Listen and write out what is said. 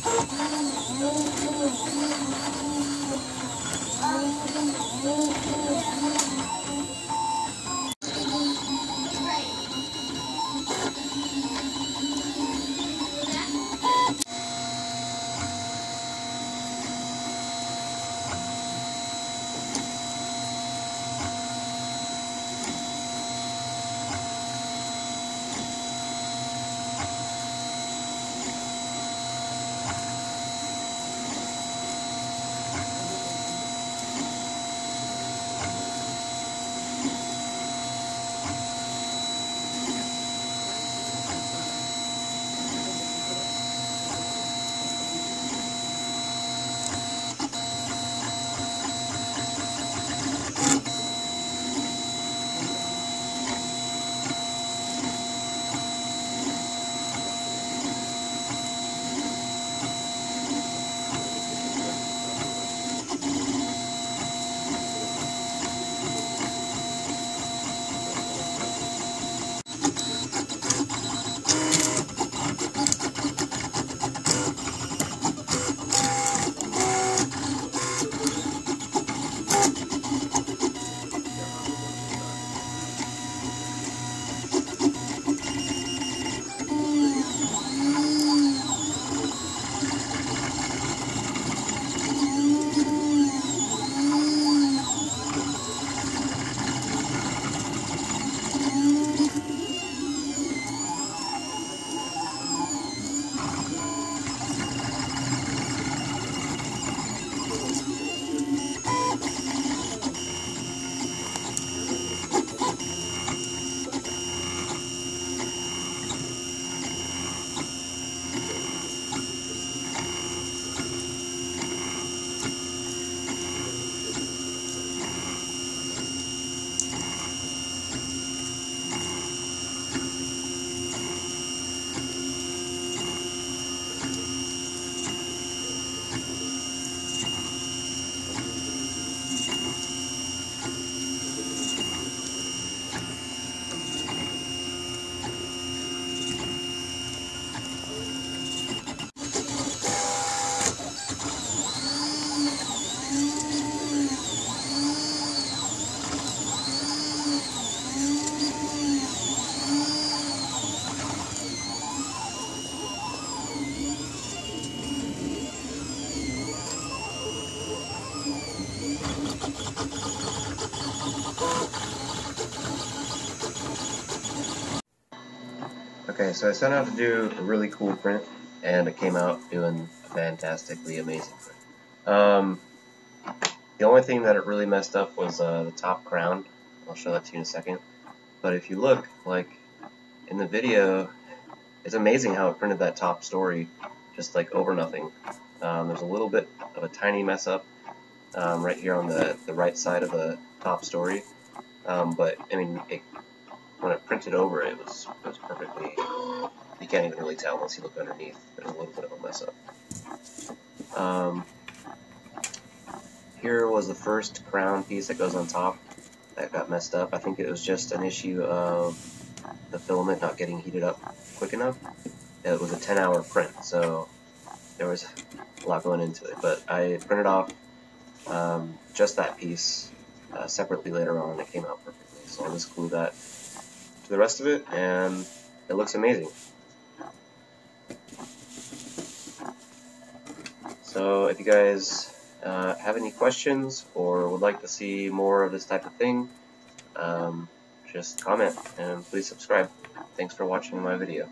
Thank you. Okay, so I set out to do a really cool print, and it came out doing a fantastically amazing print. Um, the only thing that it really messed up was uh, the top crown. I'll show that to you in a second. But if you look, like, in the video, it's amazing how it printed that top story just like over nothing. Um, there's a little bit of a tiny mess up um, right here on the, the right side of the top story. Um, but, I mean, it when it printed over, it was it was perfectly. You can't even really tell unless you look underneath. There's a little bit of a mess up. Um, here was the first crown piece that goes on top that got messed up. I think it was just an issue of the filament not getting heated up quick enough. It was a 10 hour print, so there was a lot going into it. But I printed off um, just that piece uh, separately later on, and it came out perfectly. So I'll just glue that to the rest of it, and it looks amazing. So if you guys uh, have any questions or would like to see more of this type of thing, um, just comment and please subscribe. Thanks for watching my video.